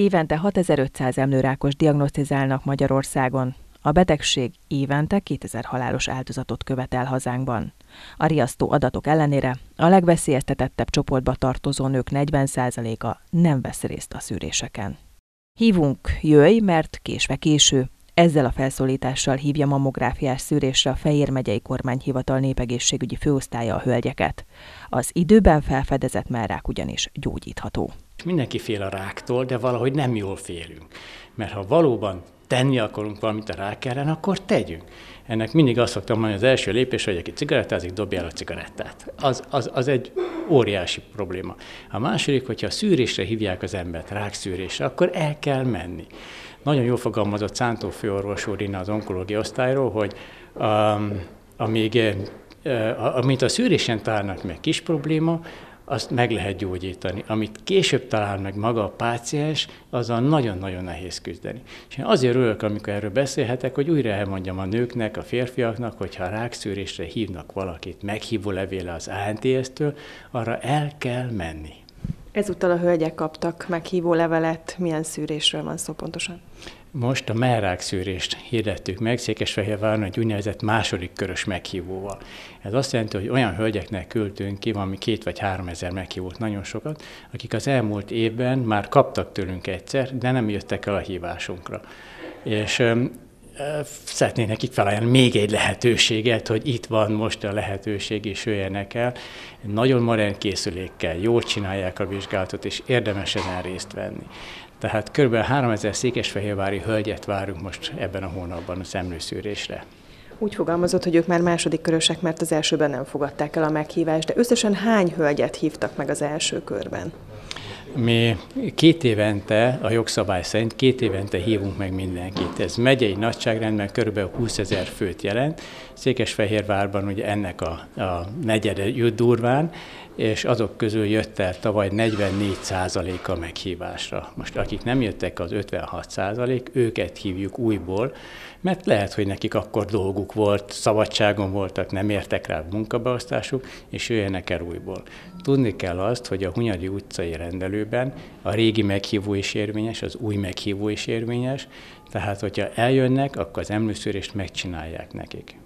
Évente 6500 emlőrákos diagnosztizálnak Magyarországon. A betegség évente 2000 halálos áldozatot követel hazánkban. A riasztó adatok ellenére a legveszélyeztetettebb csoportba tartozó nők 40%-a nem vesz részt a szűréseken. Hívunk, jöjj, mert késve késő. Ezzel a felszólítással hívja mammográfiás szűrésre a Fejér megyei kormányhivatal népegészségügyi főosztálya a hölgyeket. Az időben felfedezett merrák ugyanis gyógyítható. Mindenki fél a ráktól, de valahogy nem jól félünk. Mert ha valóban tenni akarunk valamit a rák ellen, akkor tegyünk. Ennek mindig azt szoktam mondani, az első lépés, hogy aki cigarettázik, dobja el a cigarettát. Az, az, az egy óriási probléma. A második, hogyha a szűrésre hívják az embert, rákszűrésre, akkor el kell menni. Nagyon jól fogalmazott Szántó főorvos úr az onkológia osztályról, hogy um, amíg, uh, amint a szűrésen találnak meg kis probléma, azt meg lehet gyógyítani. Amit később talál meg maga a páciens, azzal nagyon-nagyon nehéz küzdeni. És én azért örülök, amikor erről beszélhetek, hogy újra elmondjam a nőknek, a férfiaknak, hogyha a rákszűrésre hívnak valakit meghívó levéle az ANTS-től, arra el kell menni. Ezúttal a hölgyek kaptak meghívó levelet. Milyen szűrésről van szó pontosan? Most a merrák szűrést hirdettük meg Székesfehérváron egy úgynevezett második körös meghívóval. Ez azt jelenti, hogy olyan hölgyeknek küldtünk ki valami két vagy három ezer meghívót, nagyon sokat, akik az elmúlt évben már kaptak tőlünk egyszer, de nem jöttek el a hívásunkra. És szeretnének nekik felajánlani még egy lehetőséget, hogy itt van most a lehetőség, és jöjjenek el. Nagyon modern készülékkel, jól csinálják a vizsgálatot, és érdemes ezen részt venni. Tehát kb. 3000 székesfehérvári hölgyet várunk most ebben a hónapban a szemlőszűrésre. Úgy fogalmazott, hogy ők már második körösek, mert az elsőben nem fogadták el a meghívást, de összesen hány hölgyet hívtak meg az első körben? Mi két évente, a jogszabály szerint két évente hívunk meg mindenkit. Ez megyei nagyságrendben kb. 20 ezer főt jelent. Székesfehérvárban ugye ennek a, a negyede jött durván, és azok közül jött el tavaly 44% a meghívásra. Most akik nem jöttek, az 56 százalék, őket hívjuk újból, mert lehet, hogy nekik akkor dolguk volt, szabadságon voltak, nem értek rá munkabeosztásuk, és jöjjenek el újból. Tudni kell azt, hogy a Hunyadi utcai rendelőben a régi meghívó is érvényes, az új meghívó is érvényes, tehát hogyha eljönnek, akkor az emlőszűrést megcsinálják nekik.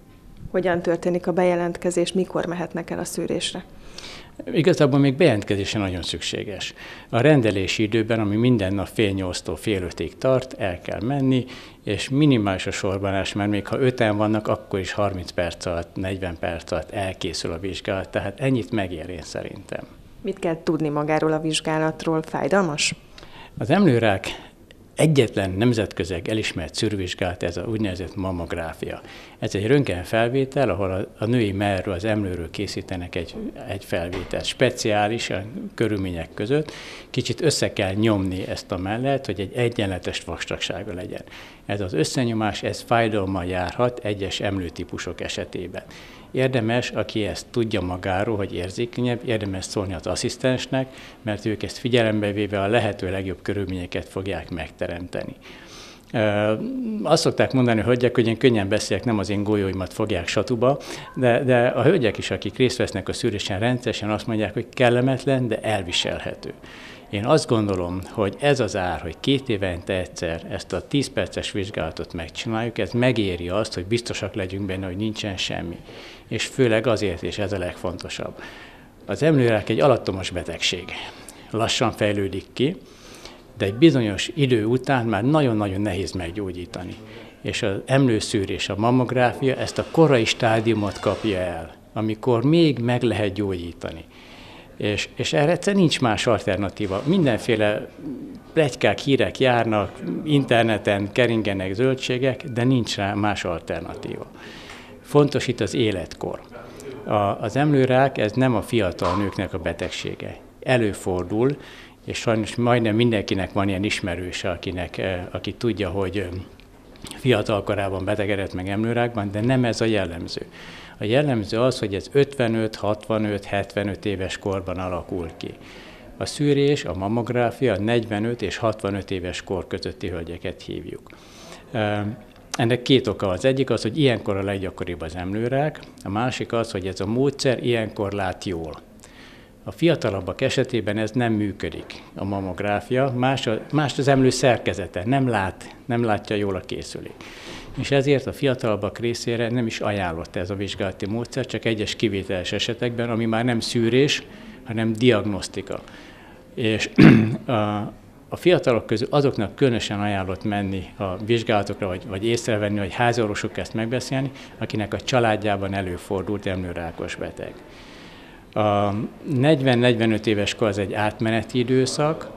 Hogyan történik a bejelentkezés, mikor mehetnek el a szűrésre? Igazából még bejelentkezése nagyon szükséges. A rendelési időben, ami minden nap fél nyolctól fél ötig tart, el kell menni, és minimális a sorbanás, mert még ha öten vannak, akkor is 30 perc alatt, 40 perc alatt elkészül a vizsgálat, tehát ennyit megér én szerintem. Mit kell tudni magáról a vizsgálatról? Fájdalmas? Az emlőrák egyetlen nemzetközileg elismert szűrvizsgálat ez a úgynevezett mammográfia. Ez egy röntgenfelvétel, ahol a, a női merről, az emlőről készítenek egy, egy felvételt, speciális a körülmények között. Kicsit össze kell nyomni ezt a mellet, hogy egy egyenletes vastagsága legyen. Ez az összenyomás, ez fájdalommal járhat egyes emlőtípusok esetében. Érdemes, aki ezt tudja magáról, hogy érzékenyebb, érdemes szólni az asszisztensnek, mert ők ezt figyelembe véve a lehető legjobb körülményeket fogják megteremteni. Azt szokták mondani a hölgyek, hogy én könnyen beszélek, nem az én golyóimat fogják satuba, de, de a hölgyek is, akik részt vesznek a szűrésen rendszeresen, azt mondják, hogy kellemetlen, de elviselhető. Én azt gondolom, hogy ez az ár, hogy két évente egyszer ezt a 10 perces vizsgálatot megcsináljuk, ez megéri azt, hogy biztosak legyünk benne, hogy nincsen semmi. És főleg azért, és ez a legfontosabb. Az emlőrák egy alattomos betegség. Lassan fejlődik ki, de egy bizonyos idő után már nagyon-nagyon nehéz meggyógyítani. És az emlőszűrés, a mammográfia ezt a korai stádiumot kapja el, amikor még meg lehet gyógyítani. És, és erre egyszer nincs más alternatíva. Mindenféle plegykák, hírek járnak, interneten keringenek zöldségek, de nincs rá más alternatíva. Fontos itt az életkor. A, az emlőrák, ez nem a fiatal nőknek a betegsége. Előfordul, és sajnos majdnem mindenkinek van ilyen ismerőse, akinek, eh, aki tudja, hogy eh, fiatal korában betegedett meg emlőrákban, de nem ez a jellemző. A jellemző az, hogy ez 55, 65, 75 éves korban alakul ki. A szűrés, a mammográfia 45 és 65 éves kor közötti hölgyeket hívjuk. Ennek két oka az egyik az, hogy ilyenkor a leggyakoribb az emlőrák, a másik az, hogy ez a módszer ilyenkor lát jól. A fiatalabbak esetében ez nem működik, a mamográfia, más, a, más az emlő szerkezete, nem, lát, nem látja jól a készülék. És ezért a fiatalabbak részére nem is ajánlott ez a vizsgálati módszer, csak egyes kivételes esetekben, ami már nem szűrés, hanem diagnosztika. És a, a fiatalok közül azoknak különösen ajánlott menni a vizsgálatokra, vagy, vagy észrevenni, vagy háziorvosok ezt megbeszélni, akinek a családjában előfordult emlőrákos beteg. A 40-45 éves kor az egy átmeneti időszak,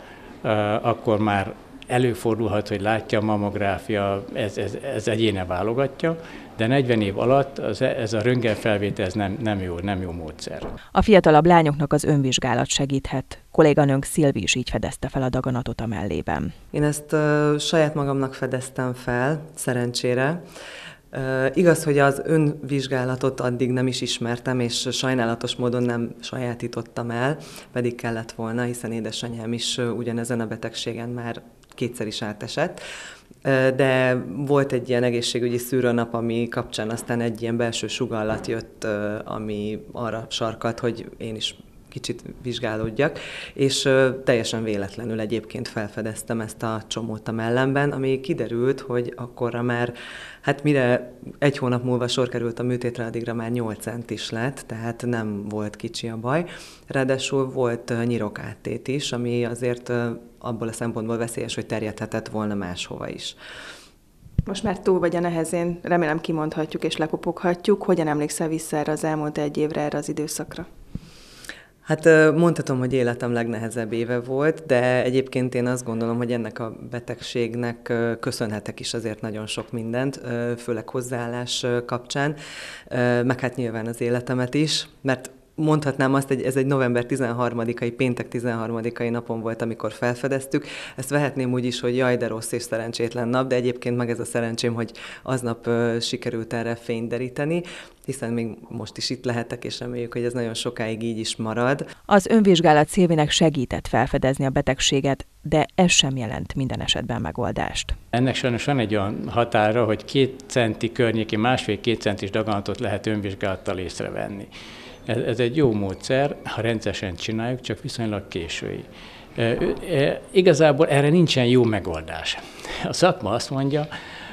akkor már előfordulhat, hogy látja a mamográfia, ez, ez, ez egyéne válogatja, de 40 év alatt az, ez a röntgenfelvétel ez nem, nem, jó, nem jó módszer. A fiatalabb lányoknak az önvizsgálat segíthet. Kolléganőnk Szilvi is így fedezte fel a daganatot a mellében. Én ezt uh, saját magamnak fedeztem fel, szerencsére. Igaz, hogy az önvizsgálatot addig nem is ismertem, és sajnálatos módon nem sajátítottam el, pedig kellett volna, hiszen édesanyám is ugyanezen a betegségen már kétszer is átesett. De volt egy ilyen egészségügyi szűrőnap, ami kapcsán aztán egy ilyen belső sugallat jött, ami arra sarkat, hogy én is kicsit vizsgálódjak, és teljesen véletlenül egyébként felfedeztem ezt a csomót a mellemben, ami kiderült, hogy akkorra már, hát mire egy hónap múlva sor került a műtétre, addigra már 8 cent is lett, tehát nem volt kicsi a baj. Ráadásul volt nyirokáttét is, ami azért abból a szempontból veszélyes, hogy terjedhetett volna máshova is. Most már túl vagy a nehezén, remélem kimondhatjuk és lekopoghatjuk. Hogyan emlékszel vissza erre az elmúlt egy évre, erre az időszakra? Hát mondhatom, hogy életem legnehezebb éve volt, de egyébként én azt gondolom, hogy ennek a betegségnek köszönhetek is azért nagyon sok mindent, főleg hozzáállás kapcsán, meg hát nyilván az életemet is, mert mondhatnám azt, hogy ez egy november 13-ai, péntek 13-ai napon volt, amikor felfedeztük. Ezt vehetném úgy is, hogy jaj, de rossz és szerencsétlen nap, de egyébként meg ez a szerencsém, hogy aznap uh, sikerült erre fényt deríteni, hiszen még most is itt lehetek, és reméljük, hogy ez nagyon sokáig így is marad. Az önvizsgálat Szilvinek segített felfedezni a betegséget, de ez sem jelent minden esetben megoldást. Ennek sajnos van egy olyan határa, hogy két centi környéki, másfél-két centis daganatot lehet önvizsgálattal észrevenni. Ez, ez egy jó módszer, ha rendszeresen csináljuk, csak viszonylag késői. Igazából erre nincsen jó megoldás. A szakma azt mondja,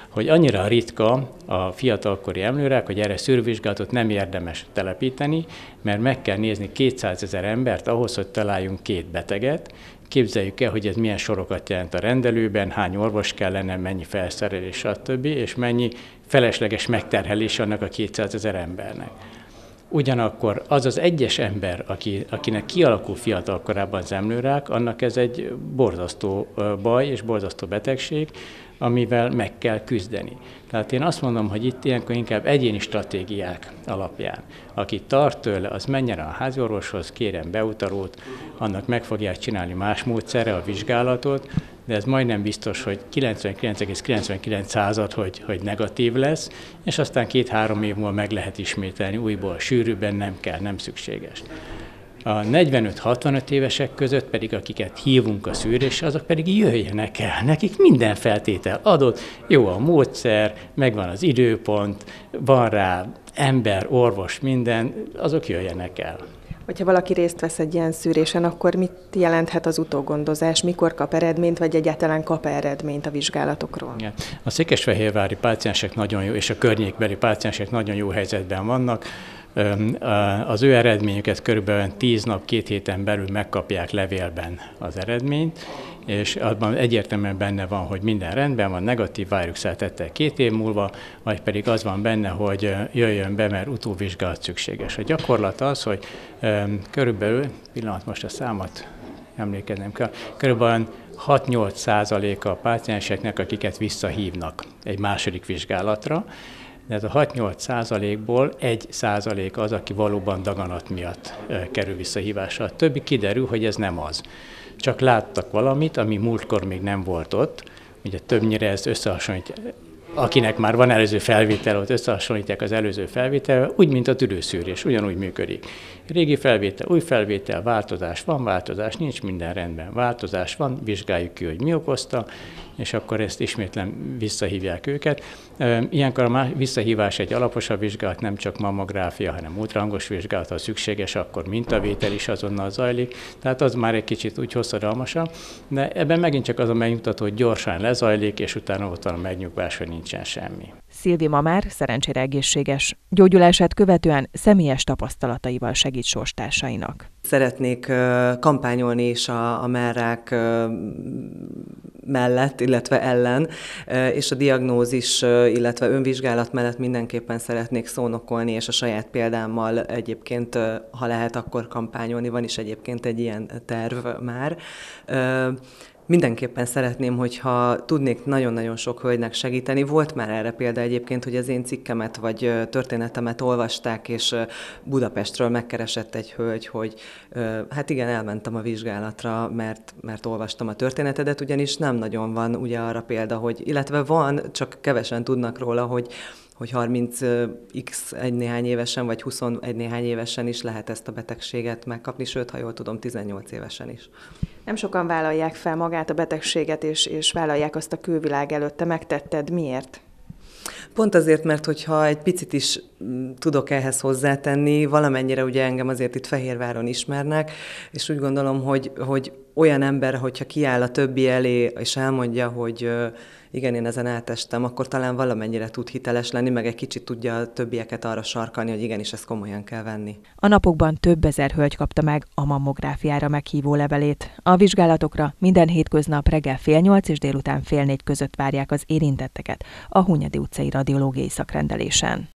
hogy annyira ritka a fiatalkori emlőrák, hogy erre szűrvizsgálatot nem érdemes telepíteni, mert meg kell nézni 200 ezer embert ahhoz, hogy találjunk két beteget. Képzeljük el, hogy ez milyen sorokat jelent a rendelőben, hány orvos kellene, mennyi felszerelés, stb., és mennyi felesleges megterhelés annak a 200 ezer embernek. Ugyanakkor az az egyes ember, aki, akinek kialakul fiatal korában az emlőrák, annak ez egy borzasztó baj és borzasztó betegség, amivel meg kell küzdeni. Tehát én azt mondom, hogy itt ilyenkor inkább egyéni stratégiák alapján. Aki tart tőle, az menjen a háziorvoshoz, kérem beutalót, annak meg fogják csinálni más módszerre a vizsgálatot, de ez majdnem biztos, hogy 99,99 század, hogy, hogy negatív lesz, és aztán két-három év múlva meg lehet ismételni újból, sűrűbben nem kell, nem szükséges. A 45-65 évesek között pedig, akiket hívunk a szűrésre, azok pedig jöjjenek el. Nekik minden feltétel adott, jó a módszer, megvan az időpont, van rá ember, orvos, minden, azok jöjjenek el. Hogyha valaki részt vesz egy ilyen szűrésen, akkor mit jelenthet az utógondozás? Mikor kap eredményt, vagy egyáltalán kap eredményt a vizsgálatokról? Igen. A székesfehérvári páciensek nagyon jó, és a környékbeli páciensek nagyon jó helyzetben vannak. Az ő eredményüket körülbelül 10 nap, két héten belül megkapják levélben az eredményt, és abban egyértelműen benne van, hogy minden rendben van, negatív várjuk tette két év múlva, vagy pedig az van benne, hogy jöjjön be, mert utóvizsgálat szükséges. A gyakorlat az, hogy körülbelül, pillanat most a számot emlékeznem kell, körülbelül 6-8 százaléka a pácienseknek, akiket visszahívnak egy második vizsgálatra, de ez a 6-8 százalékból 1 százalék az, aki valóban daganat miatt kerül visszahívásra. A többi kiderül, hogy ez nem az. Csak láttak valamit, ami múltkor még nem volt ott, ugye többnyire ez összehasonlít, akinek már van előző felvétel, ott összehasonlítják az előző felvétel, úgy, mint a tüdőszűrés, ugyanúgy működik. Régi felvétel, új felvétel, változás, van változás, nincs minden rendben. Változás van, vizsgáljuk ki, hogy mi okozta, és akkor ezt ismétlen visszahívják őket. Ilyenkor a visszahívás egy alaposabb vizsgálat, nem csak mammográfia, hanem ultrahangos vizsgálat, ha szükséges, akkor mintavétel is azonnal zajlik, tehát az már egy kicsit úgy hosszadalmasabb, de ebben megint csak az a megnyugtató, hogy gyorsan lezajlik, és utána ott van a megnyugvás, hogy nincsen semmi. Szilvi ma már szerencsére egészséges. Gyógyulását követően személyes tapasztalataival segít sorstársainak. Szeretnék kampányolni is a, a merrák mellett, illetve ellen, és a diagnózis, illetve önvizsgálat mellett mindenképpen szeretnék szónokolni, és a saját példámmal egyébként, ha lehet, akkor kampányolni. Van is egyébként egy ilyen terv már. Mindenképpen szeretném, hogyha tudnék nagyon-nagyon sok hölgynek segíteni. Volt már erre példa egyébként, hogy az én cikkemet vagy történetemet olvasták, és Budapestről megkeresett egy hölgy, hogy hát igen, elmentem a vizsgálatra, mert, mert olvastam a történetedet, ugyanis nem nagyon van ugye arra példa, hogy, illetve van, csak kevesen tudnak róla, hogy hogy 30x egy néhány évesen, vagy 21 néhány évesen is lehet ezt a betegséget megkapni, sőt, ha jól tudom, 18 évesen is. Nem sokan vállalják fel magát a betegséget, és, és vállalják azt a külvilág előtte. Megtetted miért? Pont azért, mert hogyha egy picit is mm, tudok ehhez hozzátenni, valamennyire ugye engem azért itt Fehérváron ismernek, és úgy gondolom, hogy, hogy olyan ember, hogyha kiáll a többi elé, és elmondja, hogy igen, én ezen átestem, akkor talán valamennyire tud hiteles lenni, meg egy kicsit tudja a többieket arra sarkalni, hogy igenis ezt komolyan kell venni. A napokban több ezer hölgy kapta meg a mammográfiára meghívó levelét. A vizsgálatokra minden hétköznap reggel fél nyolc és délután fél négy között várják az érintetteket a Hunyadi utcai radiológiai szakrendelésen.